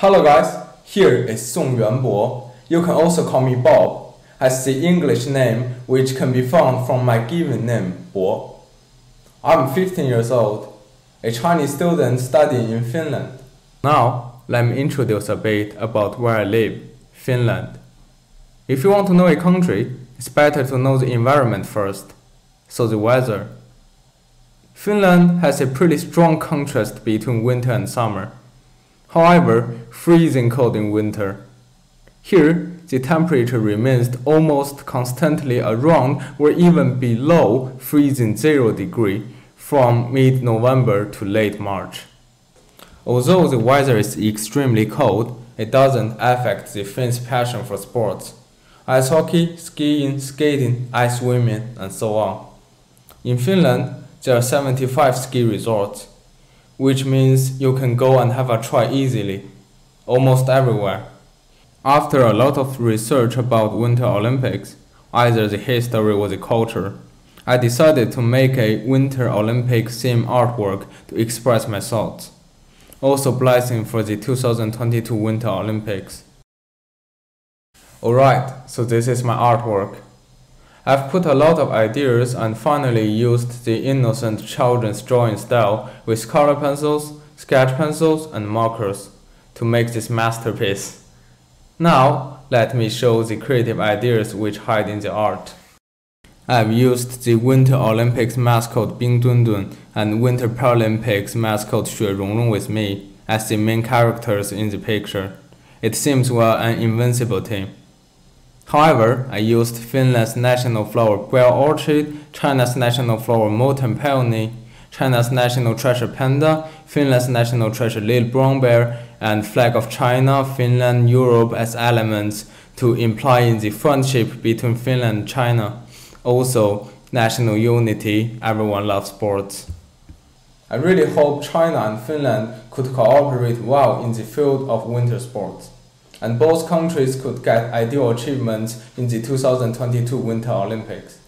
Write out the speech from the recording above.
Hello guys, here is Song Yuanbo. You can also call me Bob, as the English name which can be found from my given name, Bo. I'm 15 years old, a Chinese student studying in Finland. Now, let me introduce a bit about where I live, Finland. If you want to know a country, it's better to know the environment first, so the weather. Finland has a pretty strong contrast between winter and summer. However, freezing cold in winter. Here, the temperature remains almost constantly around or even below freezing 0 degree from mid-November to late March. Although the weather is extremely cold, it doesn't affect the Finns' passion for sports. Ice hockey, skiing, skating, ice swimming, and so on. In Finland, there are 75 ski resorts, which means you can go and have a try easily, almost everywhere. After a lot of research about Winter Olympics, either the history or the culture, I decided to make a Winter Olympic theme artwork to express my thoughts. Also blessing for the 2022 Winter Olympics. Alright, so this is my artwork. I've put a lot of ideas and finally used the innocent children's drawing style with color pencils, sketch pencils, and markers to make this masterpiece. Now, let me show the creative ideas which hide in the art. I've used the Winter Olympics mascot Bing Dundun and Winter Paralympics mascot Xue Rongrong with me as the main characters in the picture. It seems we're an invincible team. However, I used Finland's national flower Guel orchid, China's national flower Moutan peony, China's national treasure panda, Finland's national treasure little brown bear, and flag of China, Finland, Europe as elements to imply the friendship between Finland and China. Also, national unity, everyone loves sports. I really hope China and Finland could cooperate well in the field of winter sports and both countries could get ideal achievements in the 2022 Winter Olympics.